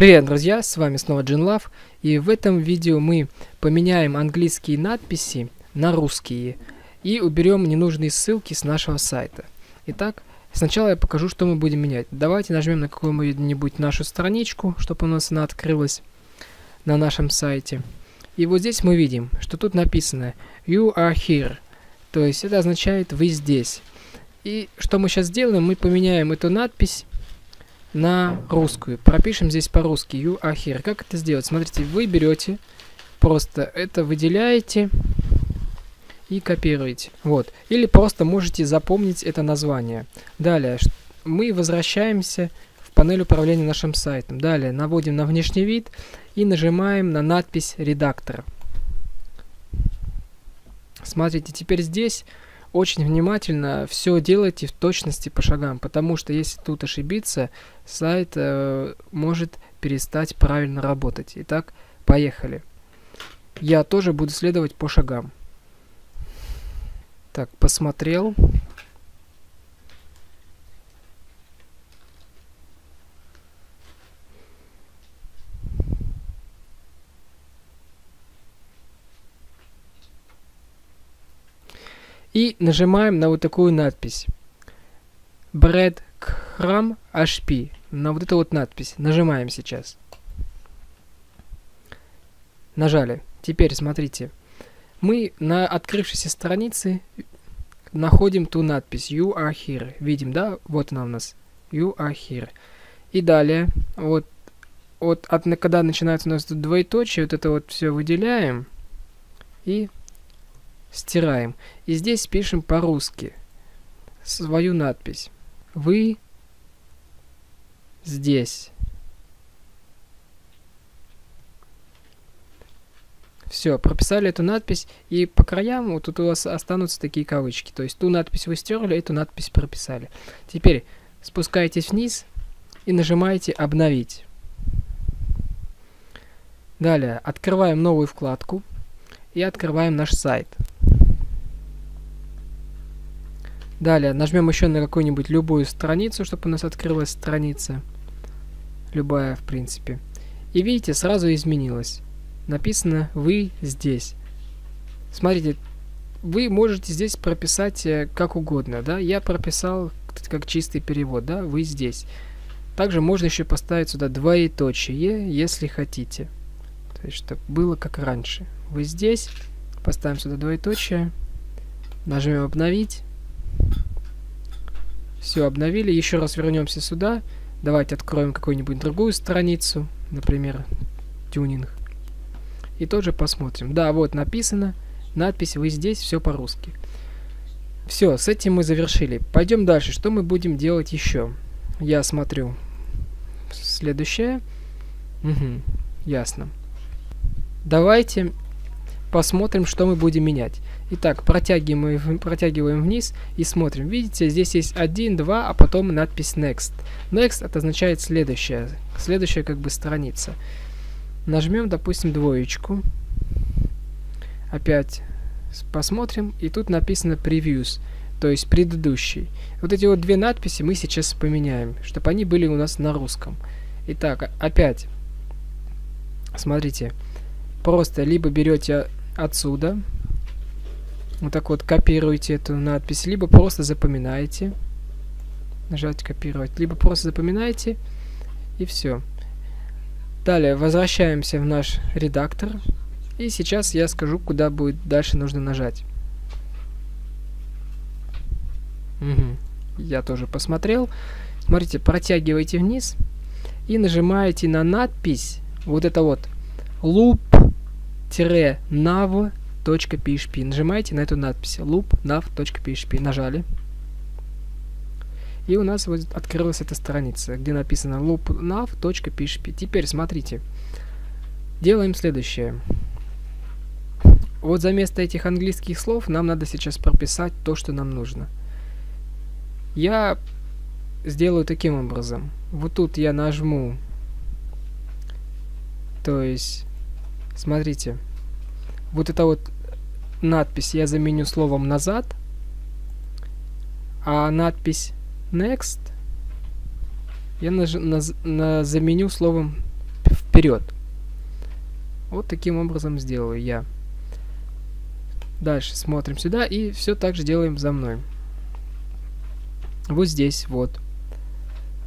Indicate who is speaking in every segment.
Speaker 1: Привет, друзья, с вами снова Джинлав, и в этом видео мы поменяем английские надписи на русские и уберем ненужные ссылки с нашего сайта. Итак, сначала я покажу, что мы будем менять. Давайте нажмем на какую-нибудь нашу страничку, чтобы у нас она открылась на нашем сайте. И вот здесь мы видим, что тут написано You are here, то есть это означает «Вы здесь». И что мы сейчас сделаем, мы поменяем эту надпись на русскую. Пропишем здесь по-русски you are here. Как это сделать? Смотрите, вы берете, просто это выделяете и копируете. Вот. Или просто можете запомнить это название. Далее, мы возвращаемся в панель управления нашим сайтом. Далее, наводим на внешний вид и нажимаем на надпись редактора. Смотрите, теперь здесь очень внимательно все делайте в точности по шагам, потому что если тут ошибиться, сайт э, может перестать правильно работать. Итак, поехали. Я тоже буду следовать по шагам. Так, посмотрел. И нажимаем на вот такую надпись. Bread Crumb HP. На вот эту вот надпись. Нажимаем сейчас. Нажали. Теперь смотрите. Мы на открывшейся странице находим ту надпись You are here. Видим, да? Вот она у нас. You are here. И далее, вот, вот от, когда начинается у нас тут двоеточие, вот это вот все выделяем и стираем. И здесь пишем по-русски свою надпись. Вы здесь. Все, прописали эту надпись, и по краям вот тут у вас останутся такие кавычки. То есть ту надпись вы стерли, эту надпись прописали. Теперь спускаетесь вниз и нажимаете «Обновить». Далее открываем новую вкладку и открываем наш сайт. Далее нажмем еще на какую-нибудь любую страницу, чтобы у нас открылась страница. Любая, в принципе. И видите, сразу изменилось. Написано «Вы здесь». Смотрите, вы можете здесь прописать э, как угодно, да? Я прописал как чистый перевод, да? Вы здесь. Также можно еще поставить сюда двоеточие, если хотите. То есть, чтобы было как раньше. Вы здесь. Поставим сюда двоеточие. Нажмем «Обновить». Все, обновили. Еще раз вернемся сюда. Давайте откроем какую-нибудь другую страницу. Например, тюнинг. И тоже посмотрим. Да, вот написано. Надпись «Вы здесь», все по-русски. Все, с этим мы завершили. Пойдем дальше. Что мы будем делать еще? Я смотрю. Следующее. Угу, ясно. Давайте посмотрим, что мы будем менять. Итак, протягиваем, протягиваем вниз и смотрим. Видите, здесь есть 1, 2, а потом надпись Next. Next это означает следующая, следующая как бы страница. Нажмем, допустим, двоечку. Опять посмотрим, и тут написано Previews, то есть предыдущий. Вот эти вот две надписи мы сейчас поменяем, чтобы они были у нас на русском. Итак, опять, смотрите, просто либо берете отсюда. Вот так вот копируете эту надпись, либо просто запоминаете. Нажать копировать, либо просто запоминаете и все. Далее возвращаемся в наш редактор. И сейчас я скажу, куда будет дальше нужно нажать. Угу. Я тоже посмотрел. Смотрите, протягиваете вниз и нажимаете на надпись, вот это вот, loop nav.php. Нажимаете на эту надпись loop.nav.php. Нажали. И у нас вот открылась эта страница, где написано loopnav.php. Теперь смотрите. Делаем следующее. Вот за место этих английских слов нам надо сейчас прописать то, что нам нужно. Я сделаю таким образом. Вот тут я нажму, то есть Смотрите, вот эта вот надпись я заменю словом «назад», а надпись «next» я наж на на заменю словом вперед. Вот таким образом сделаю я. Дальше смотрим сюда и все так же делаем за мной. Вот здесь, вот.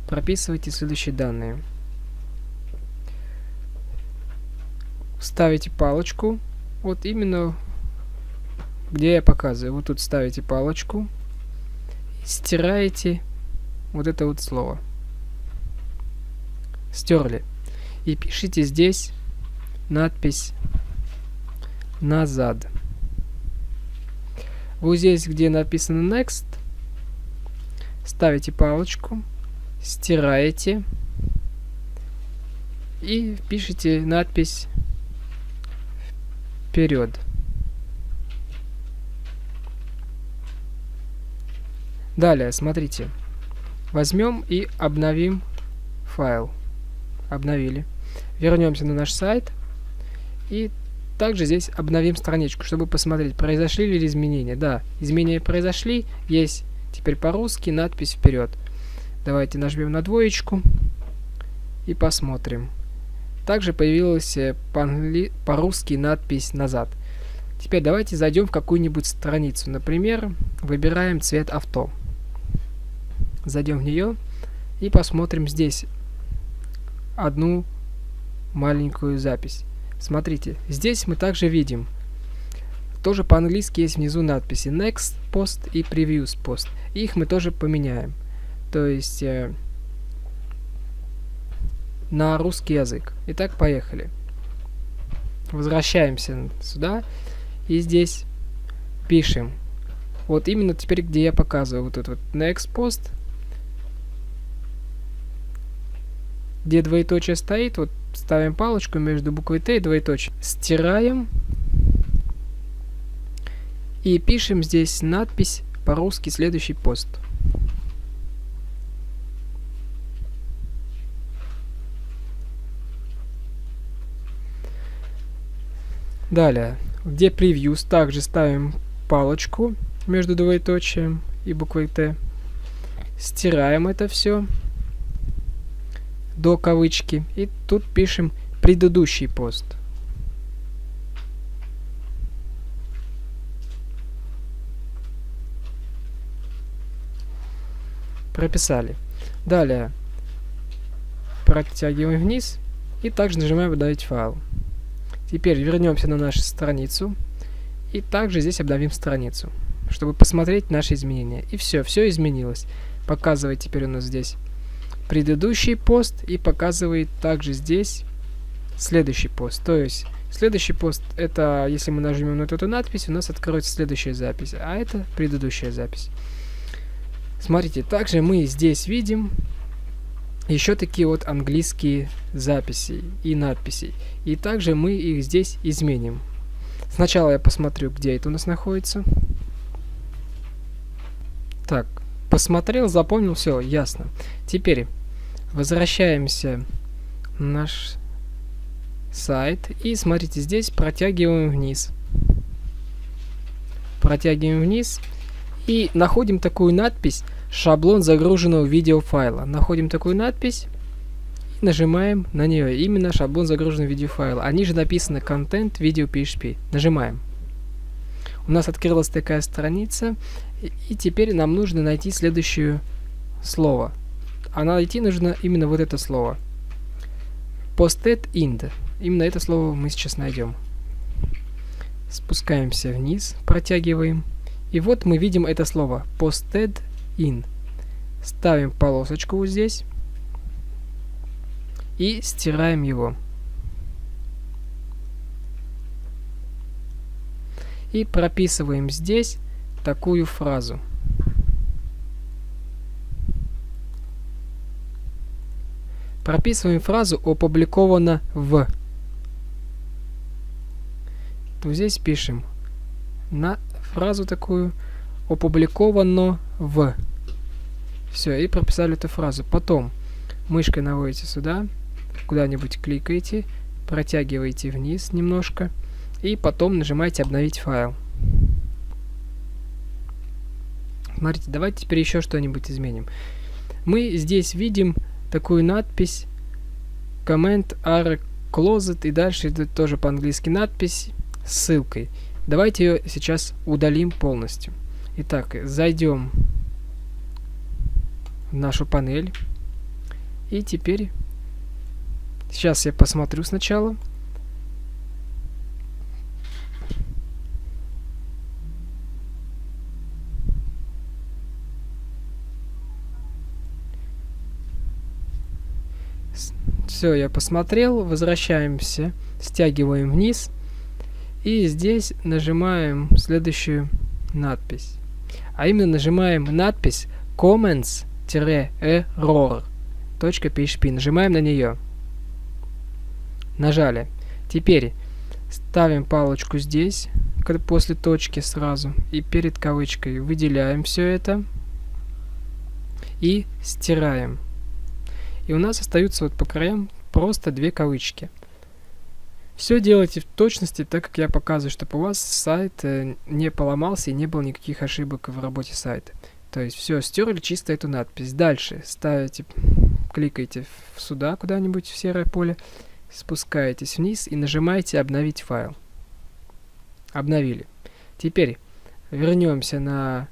Speaker 1: Прописывайте следующие данные. Ставите палочку. Вот именно где я показываю. Вот тут ставите палочку. Стираете вот это вот слово. Стерли. И пишите здесь надпись назад. Вот здесь, где написано next, ставите палочку, стираете и пишите надпись вперед. Далее, смотрите. Возьмем и обновим файл. Обновили. Вернемся на наш сайт. И также здесь обновим страничку, чтобы посмотреть, произошли ли изменения. Да, изменения произошли. Есть теперь по-русски надпись вперед. Давайте нажмем на двоечку и посмотрим. Также появилась э, по-русски надпись назад. Теперь давайте зайдем в какую-нибудь страницу. Например, выбираем цвет авто. Зайдем в нее и посмотрим здесь одну маленькую запись. Смотрите, здесь мы также видим, тоже по-английски есть внизу надписи Next Post и Previous Post. Их мы тоже поменяем. То есть э, на русский язык. Итак, поехали. Возвращаемся сюда и здесь пишем. Вот именно теперь, где я показываю вот этот вот Next Post где двоеточие стоит, вот ставим палочку между буквой Т и двоеточие. Стираем. И пишем здесь надпись по-русски следующий пост. Далее, где previews, также ставим палочку между двоеточием и буквой Т. Стираем это все до кавычки. И тут пишем предыдущий пост. Прописали. Далее протягиваем вниз и также нажимаем «Обновить файл». Теперь вернемся на нашу страницу и также здесь обновим страницу, чтобы посмотреть наши изменения. И все, все изменилось. Показывает теперь у нас здесь предыдущий пост и показывает также здесь следующий пост. То есть следующий пост это, если мы нажмем на эту надпись, у нас откроется следующая запись, а это предыдущая запись. Смотрите, также мы здесь видим еще такие вот английские записи и надписи. И также мы их здесь изменим. Сначала я посмотрю, где это у нас находится. Так, посмотрел, запомнил, все, ясно. Теперь возвращаемся на наш сайт и смотрите, здесь протягиваем вниз. Протягиваем вниз и находим такую надпись «Шаблон загруженного видеофайла». Находим такую надпись и нажимаем на нее. Именно шаблон загруженного видеофайла. А ниже написано «Контент видео PHP». Нажимаем. У нас открылась такая страница, и теперь нам нужно найти следующее слово. А найти нужно именно вот это слово. Posted ind. Именно это слово мы сейчас найдем. Спускаемся вниз, протягиваем. И вот мы видим это слово. Posted in. Ставим полосочку вот здесь. И стираем его. И прописываем здесь такую фразу. Прописываем фразу «опубликовано в». То здесь пишем на фразу такую «опубликовано в». Все, и прописали эту фразу. Потом мышкой наводите сюда, куда-нибудь кликаете, протягиваете вниз немножко, и потом нажимаете «Обновить файл». Смотрите, давайте теперь еще что-нибудь изменим. Мы здесь видим такую надпись Comment are closet, и дальше идет тоже по-английски надпись с ссылкой. Давайте ее сейчас удалим полностью. Итак, зайдем в нашу панель. И теперь, сейчас я посмотрю сначала. Все, я посмотрел, возвращаемся, стягиваем вниз. И здесь нажимаем следующую надпись. А именно нажимаем надпись comments-error.php. Нажимаем на нее. Нажали. Теперь ставим палочку здесь, после точки сразу, и перед кавычкой выделяем все это и стираем. И у нас остаются вот по краям просто две кавычки. Все делайте в точности, так как я показываю, чтобы у вас сайт э, не поломался и не было никаких ошибок в работе сайта. То есть все, стерли чисто эту надпись. Дальше ставите, кликаете сюда куда-нибудь в серое поле, спускаетесь вниз и нажимаете «Обновить файл». Обновили. Теперь вернемся на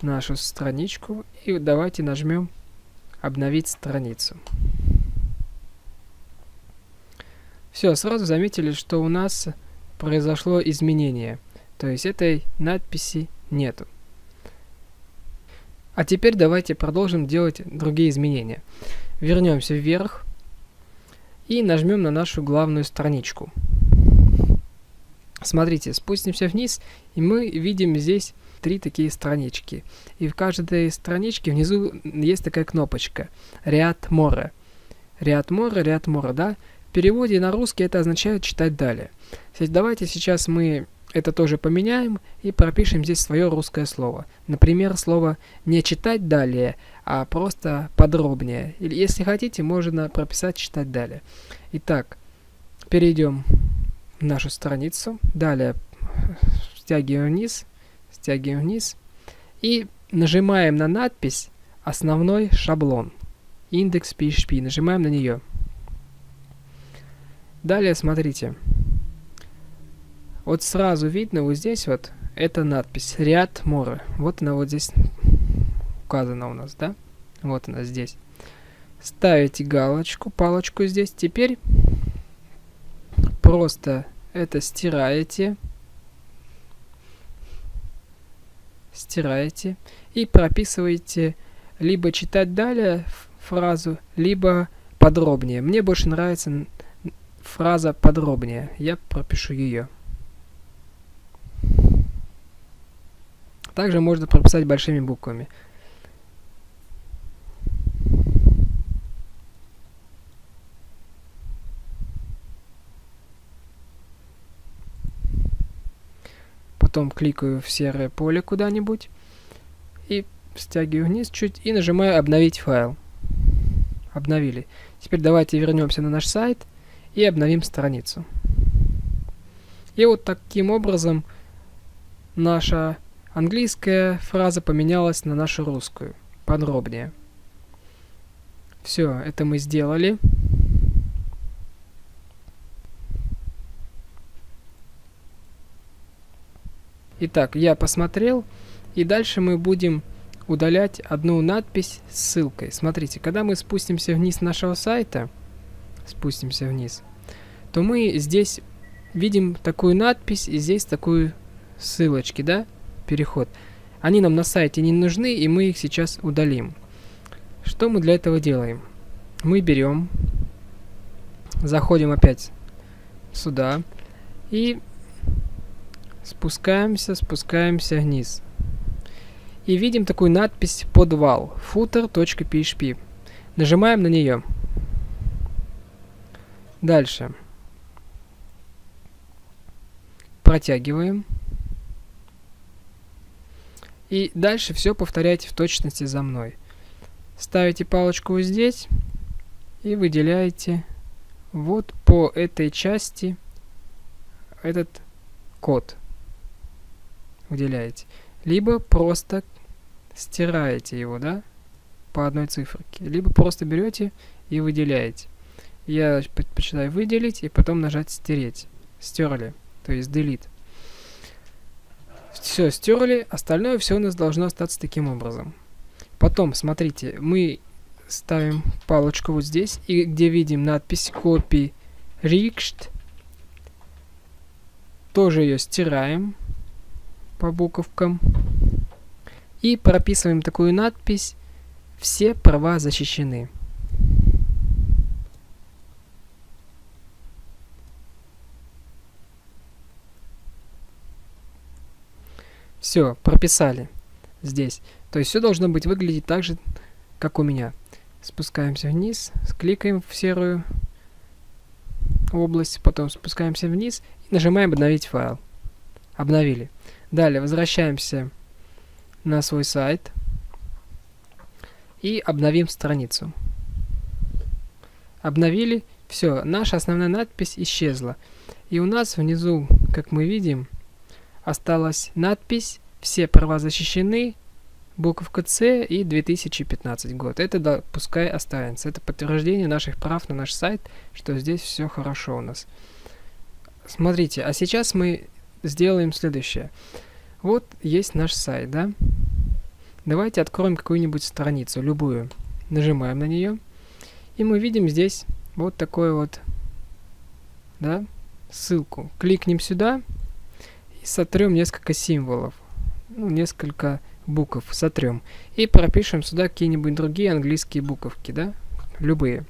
Speaker 1: нашу страничку и давайте нажмем «Обновить страницу». Все, сразу заметили, что у нас произошло изменение. То есть этой надписи нету. А теперь давайте продолжим делать другие изменения. Вернемся вверх и нажмем на нашу главную страничку. Смотрите, спустимся вниз, и мы видим здесь три такие странички. И в каждой страничке внизу есть такая кнопочка «Ряд Мора». «Ряд Мора», «Ряд Мора», да? В переводе на русский это означает читать далее. Давайте сейчас мы это тоже поменяем и пропишем здесь свое русское слово. Например, слово не читать далее, а просто подробнее. Или если хотите, можно прописать читать далее. Итак, перейдем в нашу страницу. Далее стягиваем вниз, стягиваем вниз и нажимаем на надпись «Основной шаблон». Индекс PHP. Нажимаем на нее. Далее смотрите. Вот сразу видно вот здесь вот, это надпись «Ряд Мора». Вот она вот здесь указана у нас, да? Вот она здесь. Ставите галочку, палочку здесь. Теперь просто это стираете. Стираете. И прописываете либо читать далее фразу, либо подробнее. Мне больше нравится фраза подробнее. Я пропишу ее. Также можно прописать большими буквами. Потом кликаю в серое поле куда-нибудь и стягиваю вниз чуть и нажимаю «Обновить файл». Обновили. Теперь давайте вернемся на наш сайт и обновим страницу. И вот таким образом наша английская фраза поменялась на нашу русскую. Подробнее. Все, это мы сделали. Итак, я посмотрел, и дальше мы будем удалять одну надпись с ссылкой. Смотрите, когда мы спустимся вниз нашего сайта, спустимся вниз, то мы здесь видим такую надпись и здесь такую ссылочки, да, переход. Они нам на сайте не нужны, и мы их сейчас удалим. Что мы для этого делаем? Мы берем, заходим опять сюда и спускаемся, спускаемся вниз. И видим такую надпись подвал footer.php. Нажимаем на нее. Дальше. Протягиваем. И дальше все повторяйте в точности за мной. Ставите палочку здесь и выделяете вот по этой части этот код. Выделяете. Либо просто стираете его, да, по одной циферке. Либо просто берете и выделяете. Я предпочитаю выделить и потом нажать стереть. Стерли, то есть delete. Все, стерли, остальное все у нас должно остаться таким образом. Потом, смотрите, мы ставим палочку вот здесь, и где видим надпись copy reached, тоже ее стираем по буковкам. И прописываем такую надпись «Все права защищены». Все, прописали здесь. То есть все должно быть выглядеть так же, как у меня. Спускаемся вниз, кликаем в серую область, потом спускаемся вниз и нажимаем «Обновить файл». Обновили. Далее возвращаемся на свой сайт и обновим страницу. Обновили, все, наша основная надпись исчезла. И у нас внизу, как мы видим, осталась надпись «Все права защищены», буковка С и 2015 год. Это да, пускай останется. Это подтверждение наших прав на наш сайт, что здесь все хорошо у нас. Смотрите, а сейчас мы сделаем следующее. Вот есть наш сайт, да? Давайте откроем какую-нибудь страницу, любую. Нажимаем на нее. И мы видим здесь вот такой вот, да, ссылку. Кликнем сюда и сотрем несколько символов. Ну, несколько букв сотрем. И пропишем сюда какие-нибудь другие английские буковки, да, любые.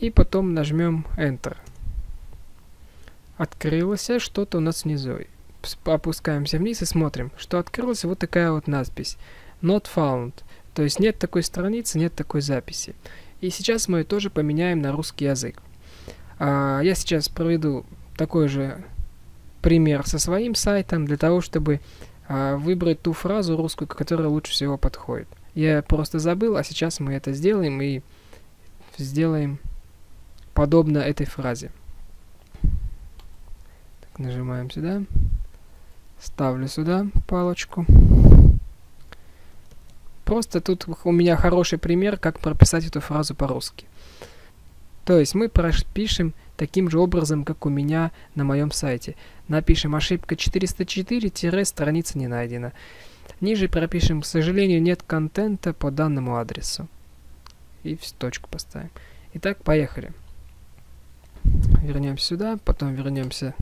Speaker 1: И потом нажмем Enter. Открылось что-то у нас внизу опускаемся вниз и смотрим, что открылась вот такая вот надпись. Not found. То есть нет такой страницы, нет такой записи. И сейчас мы ее тоже поменяем на русский язык. А, я сейчас проведу такой же пример со своим сайтом, для того, чтобы а, выбрать ту фразу русскую, которая лучше всего подходит. Я просто забыл, а сейчас мы это сделаем и сделаем подобно этой фразе. Так, нажимаем сюда. Ставлю сюда палочку. Просто тут у меня хороший пример, как прописать эту фразу по-русски. То есть мы пропишем таким же образом, как у меня на моем сайте. Напишем ошибка 404-страница не найдена. Ниже пропишем, к сожалению, нет контента по данному адресу. И точку поставим. Итак, поехали. Вернемся сюда, потом вернемся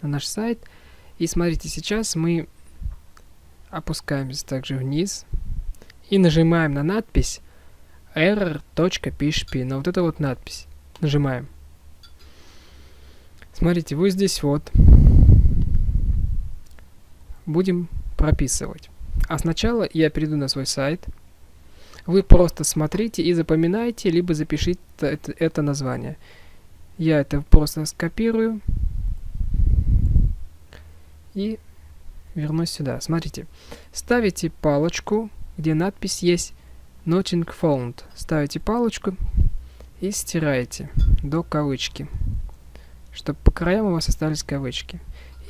Speaker 1: на наш сайт. И смотрите, сейчас мы опускаемся также вниз и нажимаем на надпись error.php, на вот эту вот надпись. Нажимаем. Смотрите, вот здесь вот будем прописывать. А сначала я перейду на свой сайт. Вы просто смотрите и запоминайте, либо запишите это, это название. Я это просто скопирую и вернусь сюда. Смотрите, ставите палочку, где надпись есть Nothing Found. Ставите палочку и стираете до кавычки, чтобы по краям у вас остались кавычки.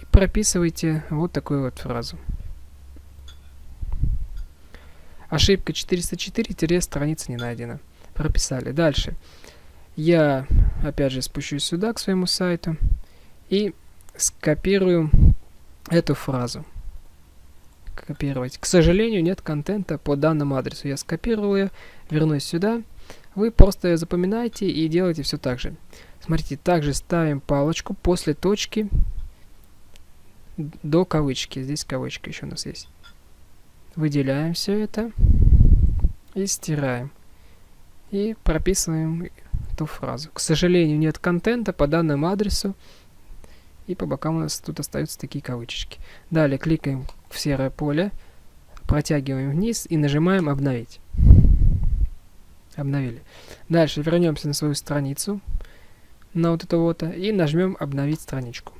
Speaker 1: И прописывайте вот такую вот фразу. Ошибка 404-страница не найдена. Прописали. Дальше. Я опять же спущусь сюда к своему сайту и скопирую эту фразу. Копировать. К сожалению, нет контента по данному адресу. Я скопировал ее, вернусь сюда. Вы просто запоминаете и делаете все так же. Смотрите, также ставим палочку после точки до кавычки. Здесь кавычка еще у нас есть. Выделяем все это и стираем. И прописываем эту фразу. К сожалению, нет контента по данному адресу. И по бокам у нас тут остаются такие кавычки. Далее кликаем в серое поле, протягиваем вниз и нажимаем «Обновить». Обновили. Дальше вернемся на свою страницу, на вот это вот, и нажмем «Обновить страничку».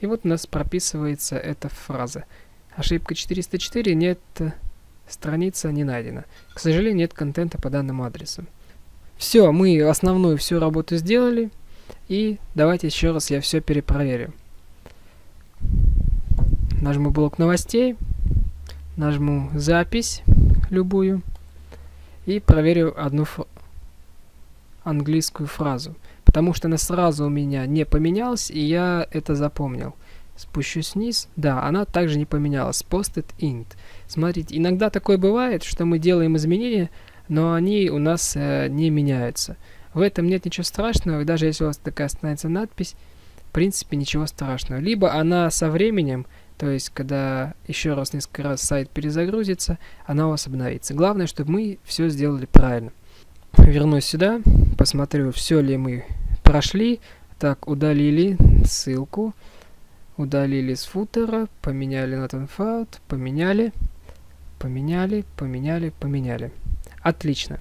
Speaker 1: И вот у нас прописывается эта фраза. Ошибка 404, нет, страница не найдена. К сожалению, нет контента по данному адресу. Все, мы основную всю работу сделали. И давайте еще раз я все перепроверю. Нажму блок новостей, нажму запись любую и проверю одну, английскую фразу. Потому что она сразу у меня не поменялась, и я это запомнил. Спущусь вниз. Да, она также не поменялась. Posted int. Смотрите, иногда такое бывает, что мы делаем изменения, но они у нас э, не меняются. В этом нет ничего страшного, даже если у вас такая останется надпись, в принципе ничего страшного. Либо она со временем, то есть когда еще раз несколько раз сайт перезагрузится, она у вас обновится. Главное, чтобы мы все сделали правильно. Вернусь сюда, посмотрю, все ли мы прошли. Так, удалили ссылку, удалили с футера, поменяли not unfound, поменяли, поменяли, поменяли, поменяли. Отлично.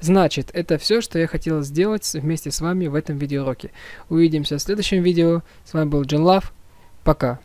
Speaker 1: Значит, это все, что я хотел сделать вместе с вами в этом видеоуроке. Увидимся в следующем видео. С вами был Джин Лав. Пока.